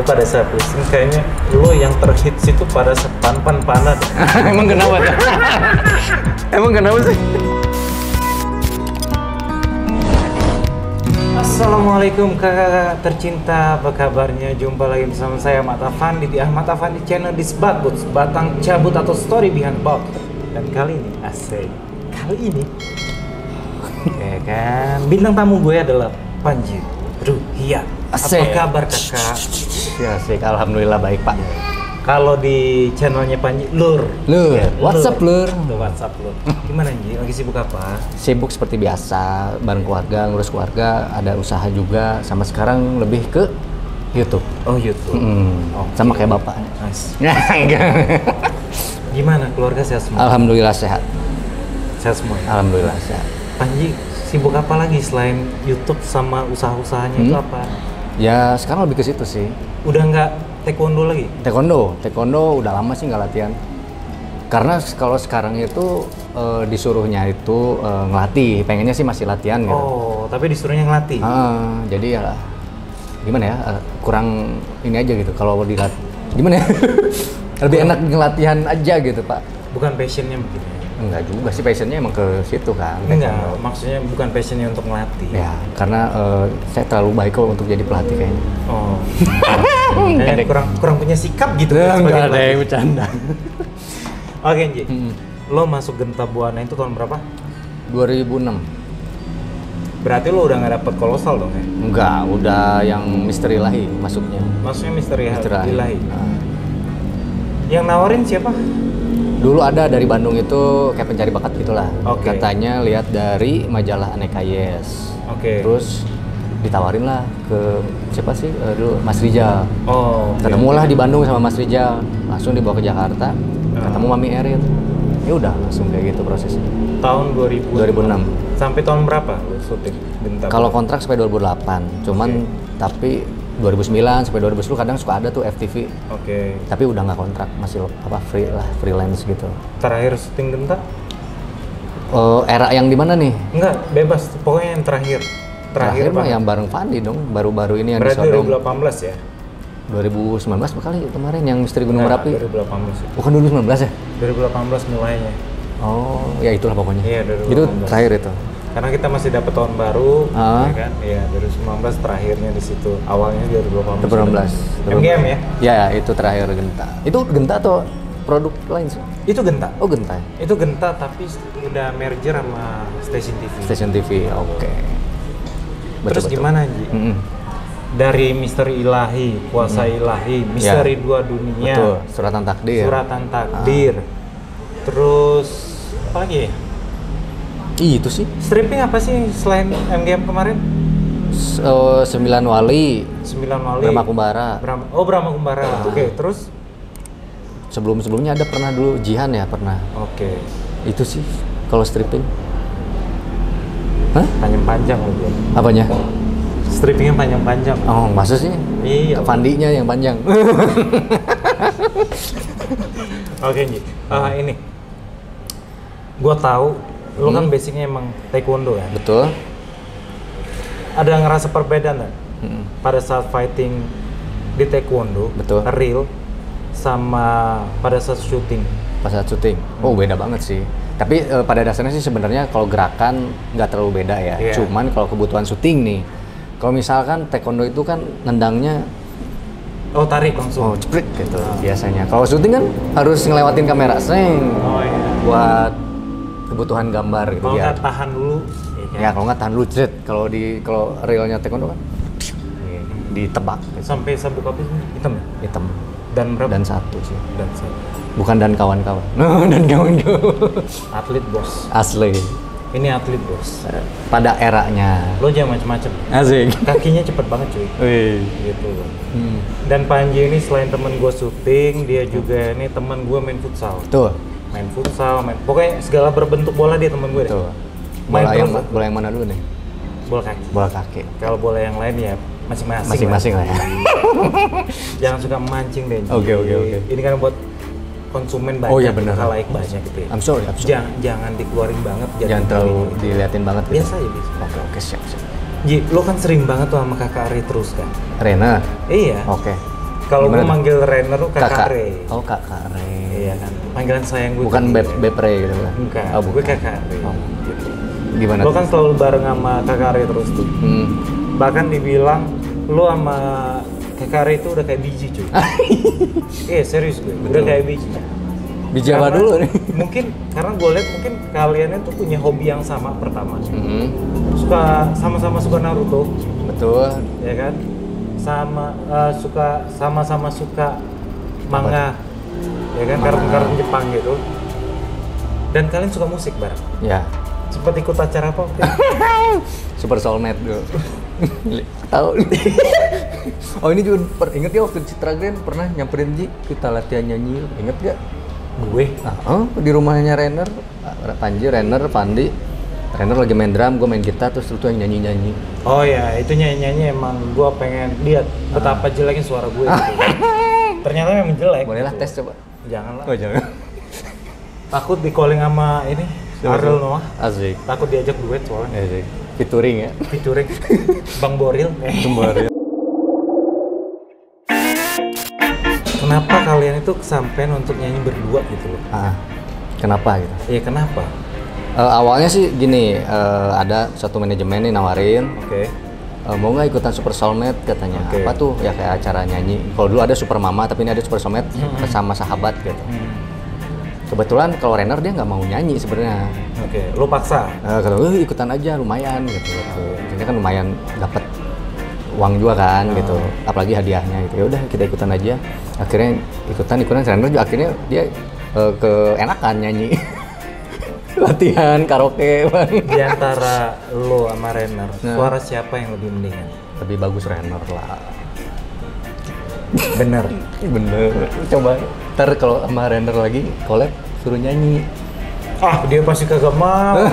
Lu pada saya pusing kayaknya lu yang terhits itu pada sepan-pan panah deh. Emang kenapa tuh? Emang kenapa sih? Assalamualaikum kakak tercinta, apa kabarnya? Jumpa lagi bersama saya Ahmad Afandi di Ahmad Afandi Channel di Sebatbut, Batang Cabut atau Story Behind Box. Dan kali ini, asik, kali ini, ya kan, bintang tamu gue adalah Panji Ruhia. Apa kabar kakak? Ya sih, alhamdulillah baik pak. Kalau di channelnya Panji, Lur. Lur, Ya, WhatsApp, Lur. Tuh, WhatsApp Lur. Gimana Ji? Lagi sibuk apa? Sibuk seperti biasa, bareng keluarga, ngurus keluarga, ada usaha juga. Sama sekarang lebih ke YouTube. Oh YouTube. Hmm, Oke. Sama kayak bapak. Nice. Gimana keluarga sehat semua? Alhamdulillah sehat. Sehat semua ya? Alhamdulillah sehat. Panji sibuk apa lagi selain YouTube sama usaha-usahanya itu Hmm. apa? Ya sekarang lebih ke situ sih. Udah nggak taekwondo lagi? Taekwondo, taekwondo udah lama sih nggak latihan. Karena kalau sekarang itu eh, disuruhnya itu eh, ngelatih, pengennya sih masih latihan gitu. Oh, tapi disuruhnya ngelatih. Ah, jadi ya gimana ya eh, kurang ini aja gitu kalau dilat gimana ya lebih enak ngelatihan aja gitu pak Bukan passionnya ya? Enggak juga sih passionnya emang ke situ kan Enggak, maksudnya bukan passionnya untuk ngelatih. ya karena eh, saya terlalu baik kok untuk jadi pelatih kayaknya Oh. Kayaknya kurang kurang punya sikap gitu ya sebagai pelatih. bercanda Oke, Ji. Hmm. Lo masuk Genta Buana itu tahun berapa? 2006 Berarti lo udah nggak dapet kolosal dong ya? enggak udah yang misteri ilahi masuknya Maksudnya misteri misteri ilahi. Ah. Yang nawarin siapa? Dulu ada dari Bandung itu kayak pencari bakat gitulah Oke. katanya lihat dari majalah Aneka Yes Oke. Terus ditawarin lah ke siapa sih eh, dulu Mas Rijal. Oh. oke. Ketemu lah di Bandung sama Mas Rijal. Langsung dibawa ke Jakarta. Ah. Ketemu Mami Erin. Ya udah langsung kayak gitu prosesnya. Tahun 2000. 2006. Sampai tahun berapa syuting? Kalau kontrak sampai 2008. Cuman tapi 2009 sampai 2010 kadang suka ada tuh FTV. Oke. Tapi udah nggak kontrak, masih apa free lah, freelance gitu. Terakhir syuting Genta? Oh, era yang di mana nih? Enggak, bebas. Pokoknya yang terakhir. Terakhir, mah banget. yang bareng Fandi dong, baru-baru ini yang Berarti disodong 2018 ya? 2019 kali kemarin yang misteri Gunung Enggak, Merapi. 2018 ya. Bukan 2019 ya? 2018 mulainya. Oh, ya itulah pokoknya. Iya, 2018. Itu terakhir itu. Karena kita masih dapat tahun baru, Ah. ya kan? Iya, 2019 terakhirnya di situ. Awalnya 2018. 2018. MGM ya? Ya, itu terakhir Genta. Itu Genta atau produk lain sih? Itu Genta. Oh, Genta. ya? Itu Genta tapi udah merger sama Station TV. Station TV. Oke. Terus Betul-betul. gimana Ji? Mm-mm. Dari misteri ilahi, kuasa ilahi, misteri dua dunia, Ya. Betul, suratan takdir. suratan takdir. Terus apa lagi ya? Itu sih. Stripping apa sih selain MGM kemarin? S- oh, Sembilan Wali, Sembilan Wali. Brahma Kumbara. Brahma- oh Brahma Kumbara. Ah. Oke, terus? Sebelum-sebelumnya ada pernah dulu Jihan ya, pernah. Oke. Itu sih kalau stripping. Hah? Panjang-panjang loh Apanya? Strippingnya panjang-panjang. Oh, masa sih? Iya. Fandinya yang panjang. Oke, Ji. Ah, ini. Gua tahu lu kan Hmm. basicnya emang taekwondo ya. Betul. Ada ngerasa perbedaan nggak Mm. pada saat fighting di taekwondo Betul. real sama pada saat syuting? pas saat syuting. Oh beda banget sih. Tapi eh, pada dasarnya sih sebenarnya kalau gerakan nggak terlalu beda ya. Iya. Cuman kalau kebutuhan syuting nih, kalau misalkan taekwondo itu kan nendangnya Oh, tarik oh langsung. ceprit gitu biasanya. Kalau syuting kan harus ngelewatin kamera, seng Oh, iya. buat kebutuhan gambar gitu Kalau ya. tahan dulu, ya kan? Ya kalau nggak tahan lu jet. Kalau di kalau realnya taekwondo kan ditebak gitu. Sampai sabuk habis hitam ya? hitam Dan berapa? dan satu sih. Dan satu. Bukan dan kawan-kawan. dan kawan-kawan. Atlet bos. Asli. Ini atlet bos. Pada eranya. Lo jangan macem-macem. Asik. Kakinya cepet banget cuy. Wih. Gitu loh. Hmm. Dan Panji ini selain temen gue syuting, dia juga ini temen gue main futsal. Tuh. Main futsal, main pokoknya segala berbentuk bola dia temen gue deh. Tuh. Main Bola yang bola yang mana dulu nih? Bola kaki. Bola kaki. Kalau bola yang lain ya masing-masing. Masing-masing lah ya. Jangan suka mancing deh. Oke, oke, oke. Ini kan buat konsumen banyak, Oh, iya, bener. halayak banyak gitu ya. I'm sorry, I'm sorry. Jangan, jangan dikeluarin banget. Jangan terlalu dikeluarin gitu. diliatin banget gitu. Biasa aja biasa. Oke, oke, siap, siap. Ji, lo kan sering banget tuh sama kakak Ari terus kan? Rena. Iya. Oke. Kalau gue manggil Renner tuh kakak Re. Oh kakak Re. Iya kan. Panggilan sayang gue. Bukan. Beb Beb Re gitu kan? Bukan. Oh, Gue kakak. Oh. Gitu. Gimana? Lo kan selalu bareng sama kakak Re terus tuh. Hmm. Bahkan dibilang lo sama kakak Re itu udah kayak biji cuy. Iya serius gue. Udah Betul. kayak biji. Biji apa dulu nih? Mungkin karena gue lihat mungkin kalian itu punya hobi yang sama pertama. Hmm. Suka sama-sama suka Naruto. Betul. ya kan sama eh, suka sama-sama suka manga ya kan kartun-kartun Jepang gitu dan kalian suka musik bareng Ya. sempat ikut acara apa waktu itu? Super Soulmate dulu. Tahu. oh ini juga per, inget ya waktu di Citra Grand pernah nyamperin Ji kita latihan nyanyi. Ingat gak? gue Nah, oh, di rumahnya Renner, ah, Panji, Renner, Pandi. Renner lagi main drum, gue main gitar, terus lu tuh yang nyanyi-nyanyi. oh ya itu nyanyi-nyanyi emang gue pengen lihat betapa jeleknya suara gue gitu. Ternyata memang jelek Bolehlah gitu. tes coba. janganlah Oh jangan. takut di calling sama ini Ariel Noah Asik. takut diajak duet soalnya Asik. Featuring ya. featuring Bang Boril eh. Kembali. kenapa kalian itu kesampean untuk nyanyi berdua gitu loh ah, kenapa gitu? iya kenapa Eh, awalnya sih gini, eh, ada satu manajemen nih nawarin, oke Eh, mau nggak ikutan Super Soulmate katanya. Oke. Apa tuh? Ya kayak acara nyanyi. Kalau dulu ada Super Mama, tapi ini ada Super Soulmate Hmm. sama sahabat gitu. Hmm. Kebetulan kalau Renner dia nggak mau nyanyi sebenarnya. Oke, lu paksa. Eh, kalau "Eh, ikutan aja lumayan gitu. gitu. Kan lumayan dapat uang juga kan Hmm. gitu. Apalagi hadiahnya gitu. Ya udah kita ikutan aja. Akhirnya ikutan ikutan Renner juga akhirnya dia eh, keenakan nyanyi. Latihan karaoke bang. Di antara lu sama Renner, Nah. suara siapa yang lebih mendingan? Lebih bagus Renner lah. Bener. Bener. Coba ntar kalau sama Renner lagi collab suruh nyanyi. Ah, dia pasti kagak mau.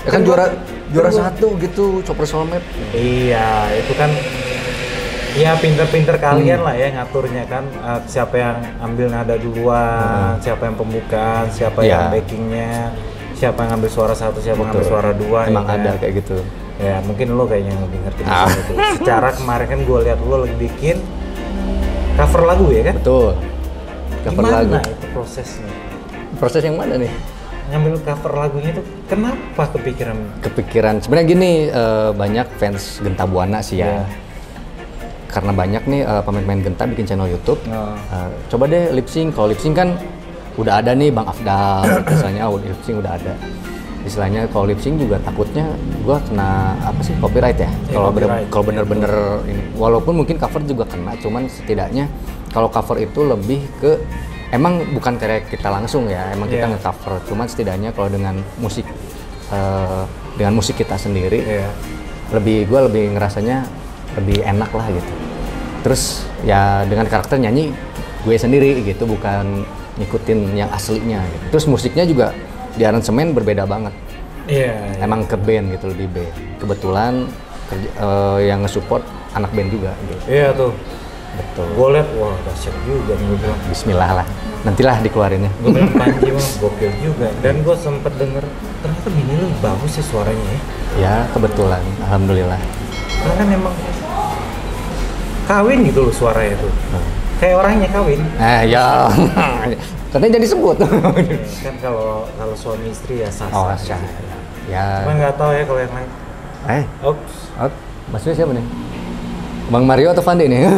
Ya kan juara juara satu gitu Chopper Soulmate. iya, itu kan ya pinter-pinter kalian lah ya ngaturnya kan Eh, siapa yang ambil nada duluan, siapa yang pembukaan, siapa Iya. yang backingnya, siapa yang ambil suara satu, siapa yang ambil suara dua. Emang ya kan? ada kayak gitu. Ya mungkin lo kayaknya yang lebih ngerti Ah. tuh. Secara kemarin kan gue lihat lo lagi bikin cover lagu ya kan? Betul. Cover Gimana lagu. itu prosesnya? Proses yang mana nih? Ngambil cover lagunya itu kenapa kepikiran? Kepikiran. Sebenarnya gini eh, banyak fans Genta Buana sih ya. Iya. Karena banyak nih eh, pemain-pemain Genta bikin channel YouTube. Oh. Eh, coba deh lip sync. Kalau lip sync kan udah ada nih Bang Afdal. Misalnya oh, lip sync udah ada. Istilahnya kalau lip sync juga takutnya gua kena apa sih copyright ya. Iya, Kalau bener- copyright. kalau bener-bener ini walaupun mungkin cover juga kena, cuman setidaknya kalau cover itu lebih ke emang bukan karya kita langsung ya, emang kita Iya. nge-cover. Cuman setidaknya kalau dengan musik eh, dengan musik kita sendiri Iya. lebih gue lebih ngerasanya lebih enak lah gitu terus ya dengan karakter nyanyi gue sendiri gitu bukan ngikutin yang aslinya gitu. terus musiknya juga di aransemen berbeda banget Iya. iya. emang ke band gitu lebih band kebetulan kerja- eh, yang nge-support anak band juga gitu Iya tuh. betul Gue liat wah dahsyat juga nih gue. Bismillah lah nantilah dikeluarinnya Gue bilang Panji mah gokil juga. Dan gue sempet denger ternyata bini lu bagus sih suaranya ya. ya kebetulan alhamdulillah Karena kan emang kawin gitu loh suaranya tuh. Kayak orangnya kawin. eh ya katanya jadi sebut kan kalau kalau suami istri ya sah oh sah ya Cuman nggak tahu ya kalau yang lain. eh Ops. Oh, maksudnya siapa nih? Bang Mario atau Fandi nih?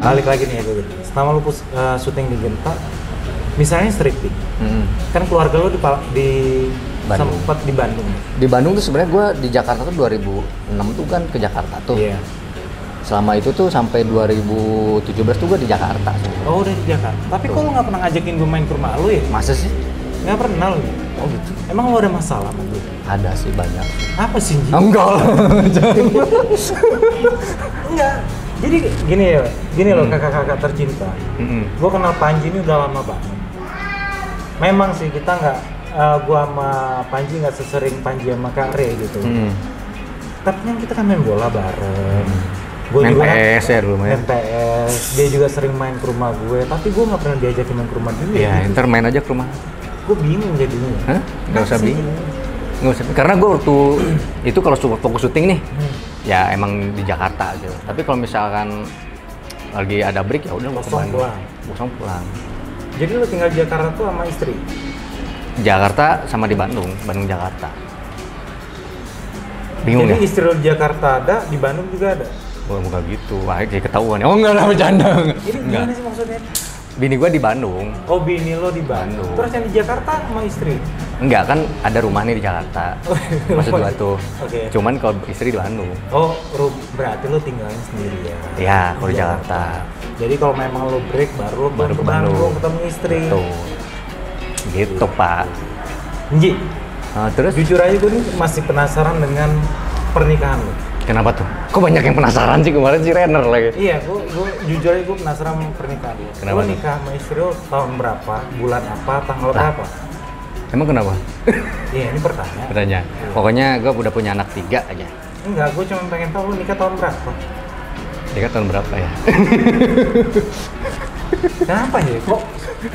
Balik lagi nih ya gue. Selama lu eh, syuting di Genta, misalnya stripping, Mm. kan keluarga lu di, di Bandung. sempet di Bandung. Di Bandung tuh sebenarnya gue di Jakarta tuh 2006 tuh kan ke Jakarta tuh. Iya. Selama itu tuh sampai 2017 tuh gue di Jakarta. sebenarnya. Oh udah di Jakarta. Tapi kok lu nggak pernah ngajakin gue main ke rumah lu ya? Masa sih? Nggak pernah lu. Oh gitu. Emang lu ada masalah sama gue? Ada sih banyak. Apa sih? Enggak lah. Enggak. Jadi gini ya, gini loh Hmm. kakak-kakak tercinta. Mm-mm. Gue kenal Panji ini udah lama banget. Memang sih kita nggak, eh, gua sama Panji nggak sesering Panji sama Kak Re gitu. Mm. Tapi kan kita kan main bola bareng. Gua Main juga kan PS ya dulu main. PS. Dia juga sering main ke rumah gue. Tapi gue nggak pernah diajakin main ke rumah dia. Iya, ntar main aja ke rumah. Gue bingung jadinya. Hah? Nggak usah Kenapa sih? bingung. Nggak usah. Karena gue waktu itu kalau fokus syuting nih, Hmm. ya emang di Jakarta gitu. Tapi kalau misalkan lagi ada break ya udah gua ke Bandung. pulang. Kosong pulang. Jadi lu tinggal di Jakarta tuh sama istri? Jakarta sama di Bandung, Bandung Jakarta. Bingung Jadi ya? di Jakarta ada, di Bandung juga ada? Bukan bukan gitu. Wah, kayak ketahuan ya. Oh enggak lah bercanda. Ini Enggak. gimana sih maksudnya? Bini gua di Bandung. Oh bini lo di Bandung. Bandung. Terus yang di Jakarta sama istri? Enggak kan ada rumah nih di Jakarta. Maksud gua tuh. Oke. Cuman kalau istri di Bandung. Oh, berarti lo tinggalnya sendiri ya? Iya, kalau di Jakarta. Jadi kalau memang lo break baru lo Baru ke Bandung, Bandung. ketemu istri. Tuh. Gitu, Pak. Nji, Nah, terus jujur aja gue nih masih penasaran dengan pernikahan lo. kenapa tuh? Kok banyak yang penasaran sih kemarin si Renner lagi? Iya, gue, gue jujur aja gue penasaran sama pernikahan lo. Kenapa tuh? nikah sama istri lo tahun berapa, bulan apa, tanggal Lah. berapa? Emang kenapa? Iya, ini pertanyaan. Katanya. Pokoknya gue udah punya anak tiga aja. Enggak, gue cuma pengen tahu lo nikah tahun berapa. Dia kan tahun berapa ya? Kenapa ya? Kok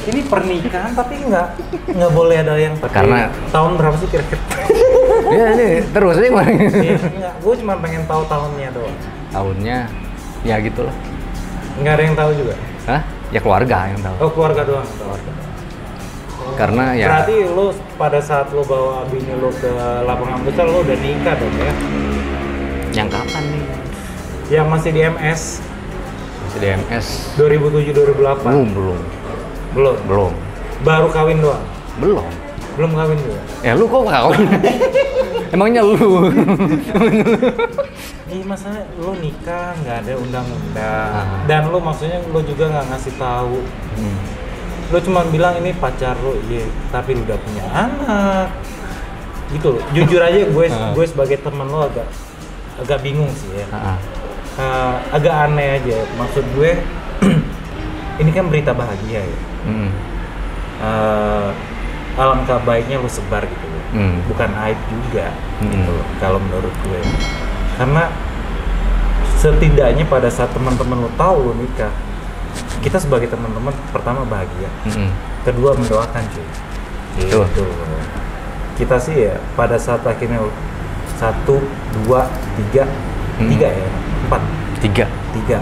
ini pernikahan tapi nggak nggak boleh ada yang pakai Karena- tahun berapa sih kira-kira? Iya ini terus. Iya, enggak. Gue cuma pengen tahu tahunnya doang. Tahunnya ya gitu loh. Nggak ada yang tahu juga. Hah? Ya keluarga yang tahu. Oh keluarga doang. Keluarga. Karena ya Berarti lo pada saat lo bawa bini lo ke lapangan besar lo udah nikah dong ya? yang kapan nih? Yang masih di MS Masih di MS 2007 2008 belum belum belum. belum Baru kawin doang. belum. Belum kawin juga. Ya lu kok kawin? Emangnya lu? Iya masalah lo nikah nggak ada undang-undang Ah. dan lo maksudnya lo juga nggak ngasih tahu Hmm. lo cuma bilang ini pacar lo iya tapi lo udah punya anak gitu loh jujur aja gue Ah. gue sebagai teman lo agak agak bingung sih ya Ah, Eh, agak aneh aja maksud gue ini kan berita bahagia ya Hmm. Eh, alangkah baiknya lo sebar gitu loh Hmm. bukan aib juga Hmm. gitu loh, kalau menurut gue karena setidaknya pada saat teman-teman lo tahu lo nikah kita sebagai teman-teman pertama bahagia Hmm. kedua mendoakan cuy. Gitu. kita sih ya pada saat akhirnya satu dua tiga Hmm. tiga ya empat Tiga. tiga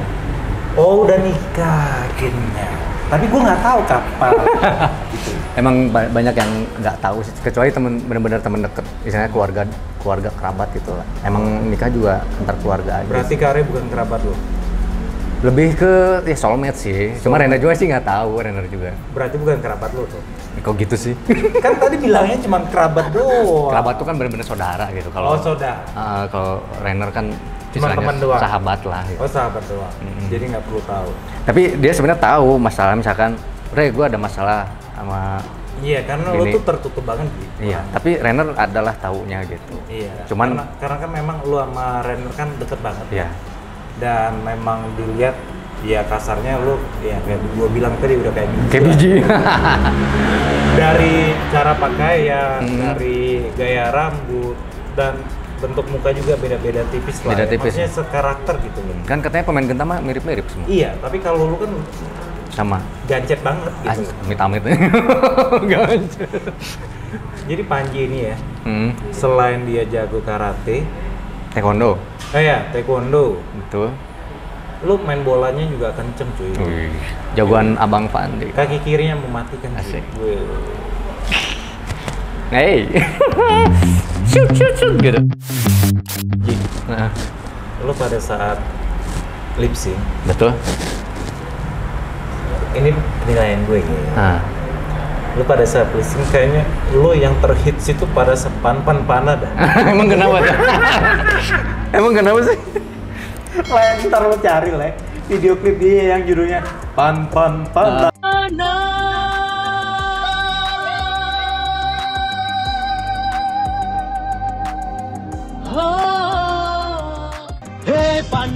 oh udah nikah akhirnya tapi gue nggak tahu kapan gitu. Emang ba- banyak yang nggak tahu sih, kecuali temen bener-bener temen deket, misalnya keluarga keluarga kerabat gitu lah. Emang nikah juga antar keluarga aja. berarti Kare bukan kerabat lo Lebih ke ya soulmate sih. Cuma Renner juga sih nggak tahu, Renner juga. berarti bukan kerabat lo tuh Ya, Kok gitu sih? kan tadi bilangnya cuma kerabat doang kerabat tuh kan bener-bener saudara gitu. Kalau oh saudara Ah, kalau Renner kan Cuma istilahnya teman doang. sahabat lah. Gitu. oh sahabat doang Mm-mm. jadi nggak perlu tahu Tapi dia sebenarnya tahu masalah misalkan, Re, gue ada masalah sama iya karena lo Gini. tuh tertutup banget gitu Iya, tapi Renner adalah taunya gitu. Iya. Cuman- karena, karena kan memang lu sama Renner kan deket banget. Iya. Dan memang dilihat ya kasarnya lu ya kayak gua bilang tadi udah kayak biji. Kayak biji. Dari cara pakaian, Hmm. dari gaya rambut dan bentuk muka juga beda-beda tipis lah. Beda ya. tipis. Maksudnya sekarakter gitu loh. kan katanya pemain gentama mirip-mirip semua. Iya, tapi kalau lu kan Sama. gancet banget gitu. Amit-amit. Gancet. Jadi Panji ini ya, Hmm. selain dia jago karate, Taekwondo. eh ya taekwondo, Betul. lu main bolanya juga kenceng cuy. Wih, jagoan Abang Fandi. kaki kirinya mematikan cuy. Asik. Hey. shoot shoot shoot gitu. Nah, lu pada saat lip sync betul. ini penilaian gue ya. Nah, lu pada saat lip sync kayaknya lu yang terhits itu pada sepan pan pana dah emang kenapa tuh? emang kenapa sih? lah ntar lu cari lah video klip dia yang judulnya pan pan pan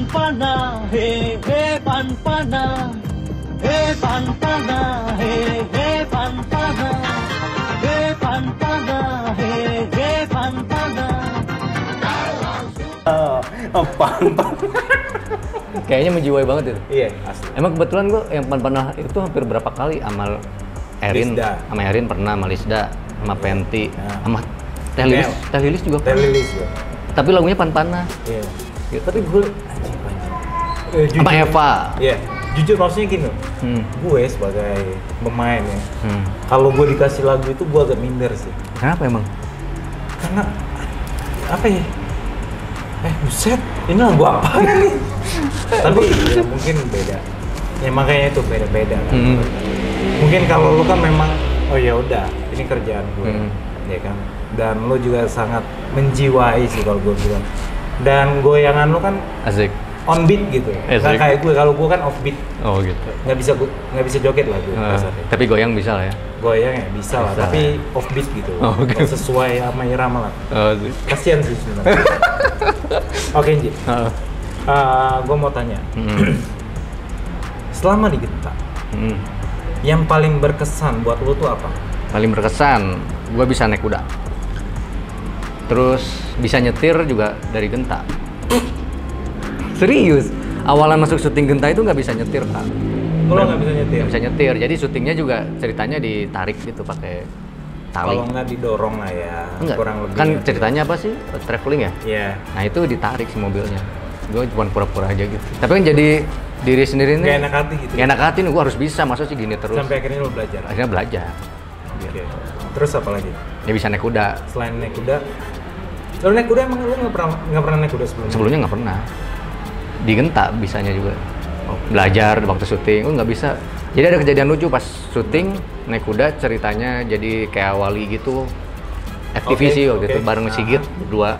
pana, hey hey pan pana, hey pan pana, hey hey pan pana, hey pan pana, hey hey pan pana. oh, pan pan Kayaknya menjiwai banget itu. iya asli Emang kebetulan gua yang pan panah itu hampir berapa kali amal Erin, Lisda. sama Erin pernah, sama Lisda, sama Penti, Ya. sama Teh Lilis, Mel. Teh Lilis juga Teh pernah. Lilis ya Tapi lagunya pan panah. Gitu. Tapi gue anjing. Eh, jujur, Sama Eva. Iya, jujur maksudnya gini. Hmm. Gue sebagai pemain ya, Hmm. kalau gue dikasih lagu itu gue agak minder sih. Kenapa emang? Karena apa ya? Eh, buset, ini lagu apa nih? Tapi ya, mungkin beda. Ya makanya itu beda-beda. kan. Hmm. Mungkin kalau lu kan memang oh ya udah, ini kerjaan gue. Hmm. Ya kan? Dan lu juga sangat menjiwai sih kalau gue bilang. Dan goyangan lu kan Asik. on beat gitu. Nggak Asik. kayak gue, kalau gue kan off beat. Oh gitu. Nggak bisa nggak bisa joget lah gue. Kasarnya. tapi goyang bisa lah ya. Goyang ya bisa, lah, Bisa. tapi off beat gitu. Oh, oke. Sesuai sama irama lah. Oh. Kasian sih sebenarnya. Oke, Nji. Heeh. gue mau tanya. Hmm. Selama di Genta, Hmm. yang paling berkesan buat lu tuh apa? Paling berkesan, gue bisa naik kuda. Terus bisa nyetir juga dari Genta. Serius, awalan masuk syuting Genta itu nggak bisa nyetir pak. Lu nggak bisa nyetir? Nggak bisa nyetir, jadi syutingnya juga ceritanya ditarik gitu pakai tali. Kalau nggak didorong lah ya, Enggak, kurang lebih. kan ya. ceritanya apa sih? Traveling ya? Iya. Nah itu ditarik si mobilnya. Gue cuma pura-pura aja gitu. Tapi kan jadi diri sendiri nih. Nggak enak hati gitu. Nggak enak hati nih, gue harus bisa. Masa sih gini terus? Sampai akhirnya lu belajar. Akhirnya belajar. Oke. Terus apa lagi? Dia bisa naik kuda. Selain naik kuda, lu naik kuda emang lu nggak pernah nggak pernah naik kuda sebelumnya? Sebelumnya nggak pernah. Di Genta bisanya juga. Oh, belajar waktu syuting, oh nggak bisa. Jadi ada kejadian lucu pas syuting naik kuda ceritanya jadi kayak wali gitu. FTV sih waktu oke. itu bareng Ah. Sigit berdua.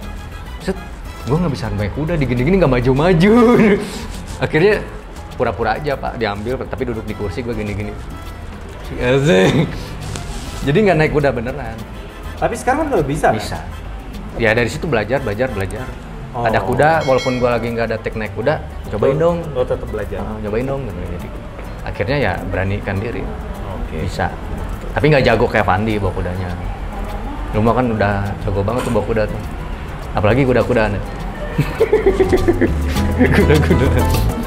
Set, gue nggak bisa naik kuda di gini-gini nggak maju-maju. Akhirnya pura-pura aja pak diambil tapi duduk di kursi gue gini-gini. Asik. Jadi nggak naik kuda beneran. Tapi sekarang kan udah bisa. kan? Ya dari situ belajar, belajar, belajar. Oh. Ada kuda, walaupun gua lagi nggak ada tek naik kuda, cobain dong. Lu tetap belajar. Ah, cobain dong. gitu. Jadi akhirnya ya beranikan diri, Oke. bisa. Tapi nggak jago kayak Fandi bawa kudanya. Lu mah kan udah jago banget tuh bawa kuda tuh. Apalagi kuda-kudaan. Kuda-kudaan.